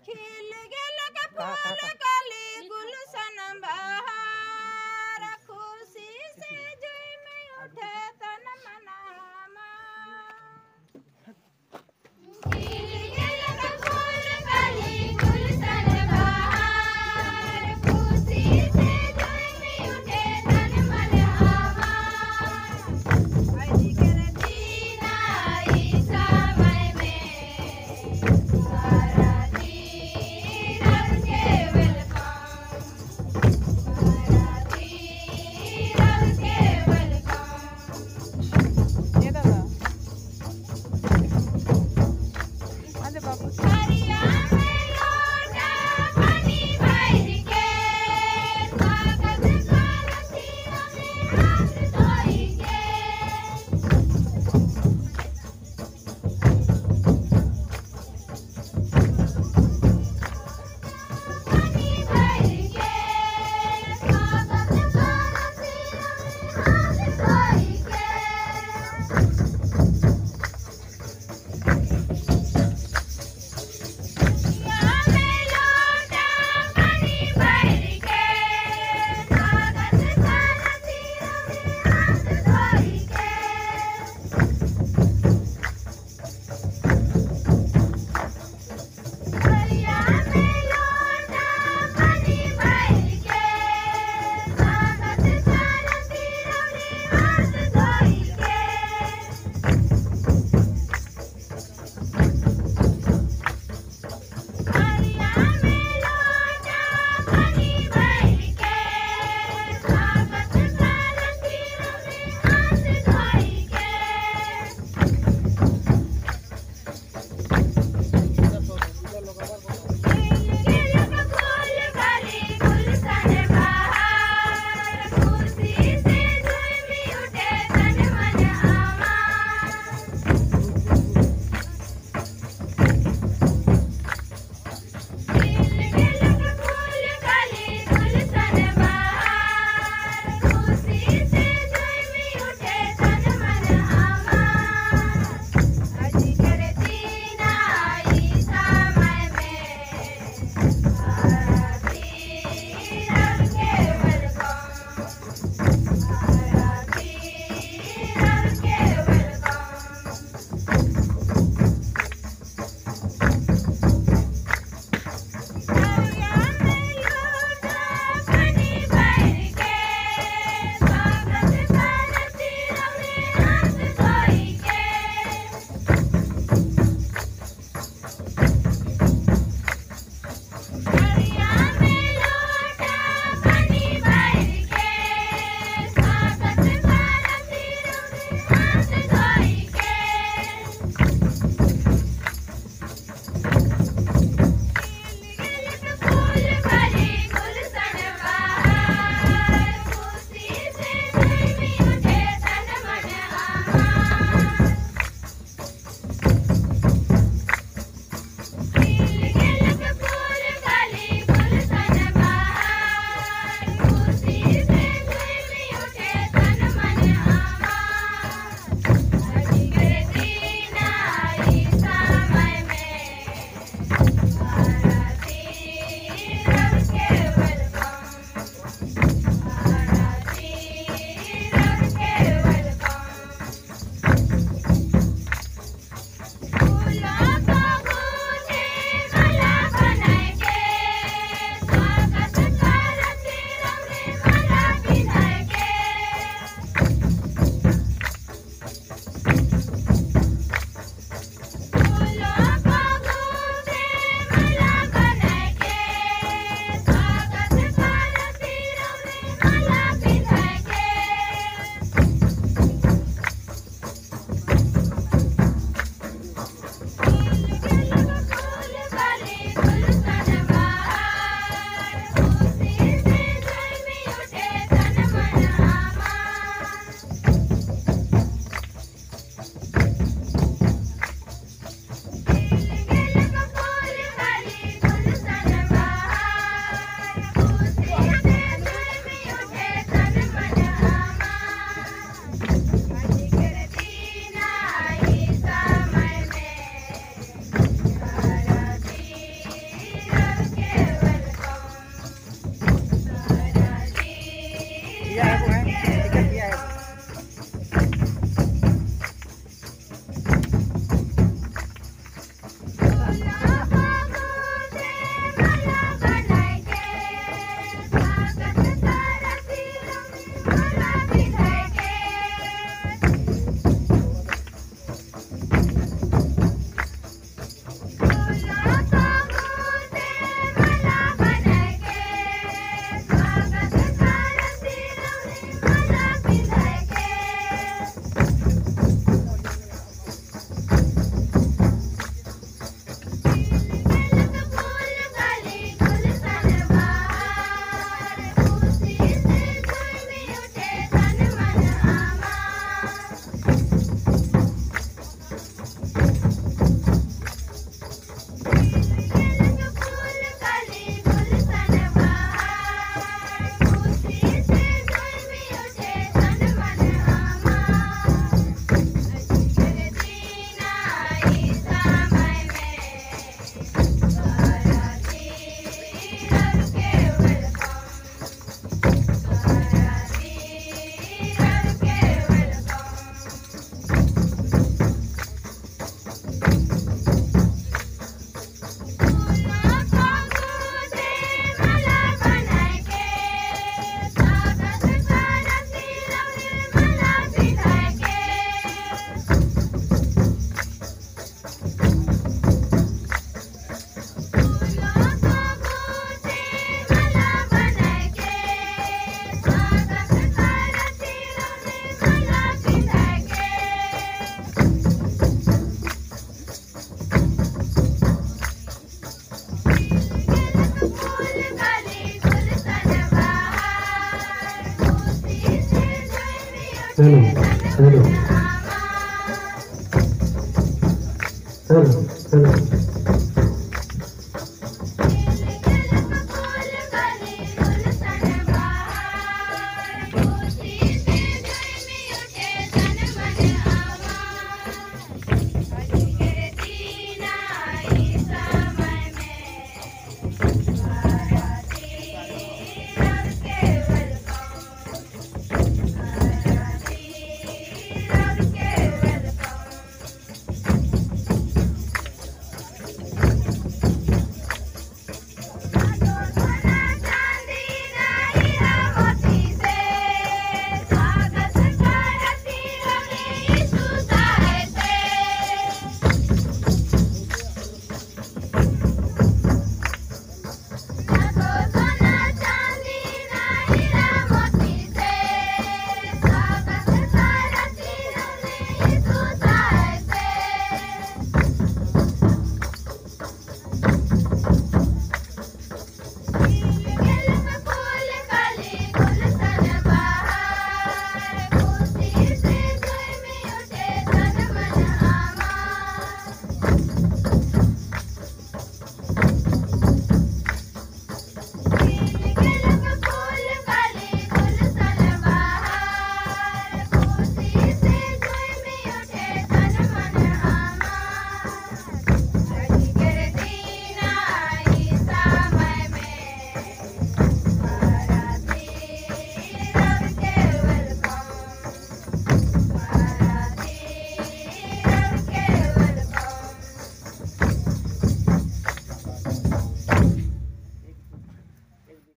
खिल गेल Yeah, 세로, 세로.